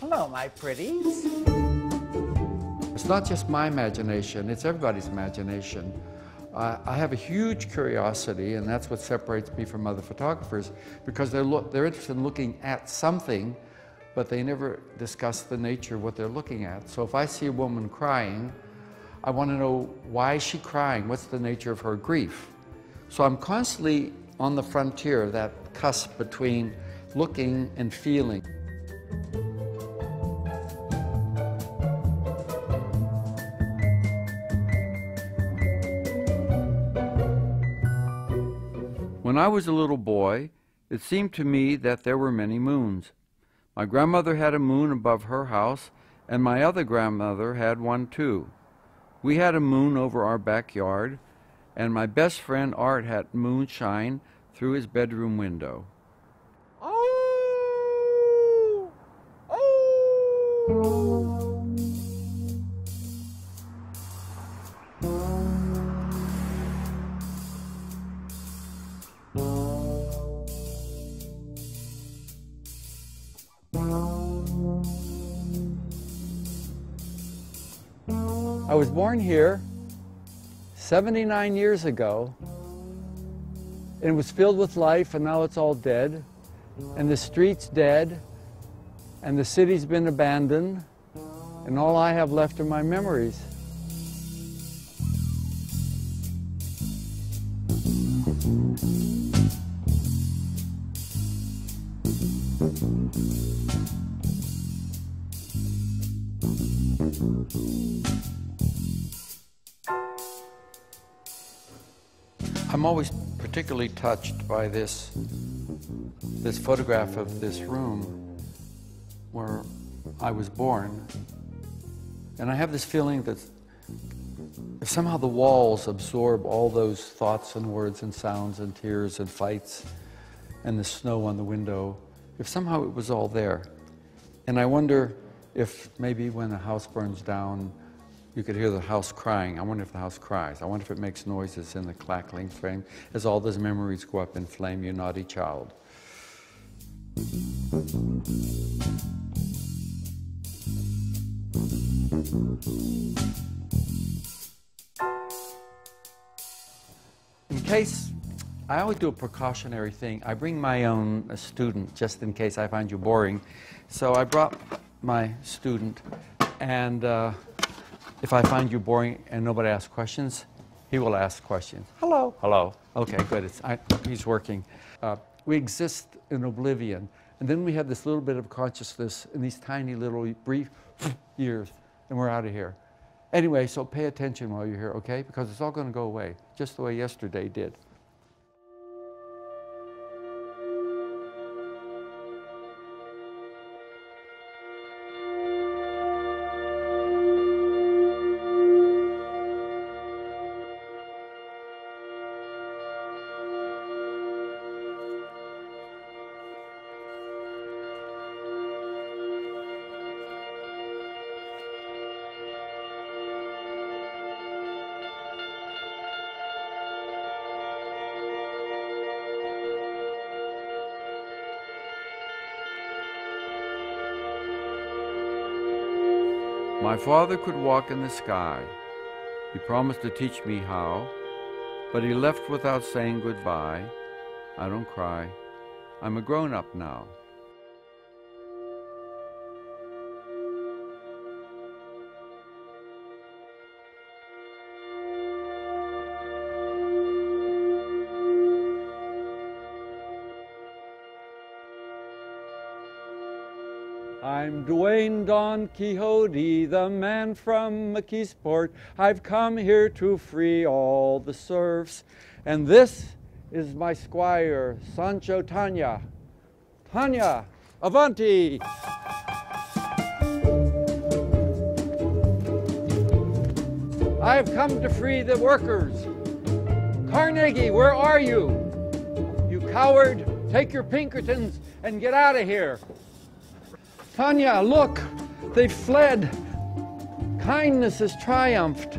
Hello, my pretties. It's not just my imagination, it's everybody's imagination. I have a huge curiosity, and that's what separates me from other photographers, because they're, they're interested in looking at something, but they never discuss the nature of what they're looking at. So if I see a woman crying, I want to know why is she crying? What's the nature of her grief? So I'm constantly on the frontier, that cusp between looking and feeling. When I was a little boy, it seemed to me that there were many moons. My grandmother had a moon above her house, and my other grandmother had one too. We had a moon over our backyard, and my best friend Art had moonshine through his bedroom window. Oh! Oh! I was born here 79 years ago, and it was filled with life, and now it's all dead, and the street's dead, and the city's been abandoned, and all I have left are my memories. I'm always particularly touched by this, this photograph of this room where I was born. And I have this feeling that if somehow the walls absorb all those thoughts and words and sounds and tears and fights and the snow on the window, if somehow it was all there. And I wonder if maybe when a house burns down, you could hear the house crying. I wonder if the house cries. I wonder if it makes noises in the crackling frame as all those memories go up in flame, you naughty child. In case, I always do a precautionary thing. I bring my own uh, student just in case I find you boring. So I brought my student, and uh, if I find you boring and nobody asks questions, he will ask questions. Hello. Hello. Okay, good. It's, I, he's working. Uh, we exist in oblivion. And then we have this little bit of consciousness in these tiny little brief years, and we're out of here. Anyway, so pay attention while you're here, okay? Because it's all going to go away, just the way yesterday did. My father could walk in the sky. He promised to teach me how, but he left without saying goodbye. I don't cry. I'm a grown up now. I'm Duane Don Quixote, the man from McKeesport. I've come here to free all the serfs. And this is my squire, Sancho Tanya. Tanya, avanti! I've come to free the workers. Carnegie, where are you? You coward, take your Pinkertons and get out of here. Tanya, look, they've fled. Kindness has triumphed.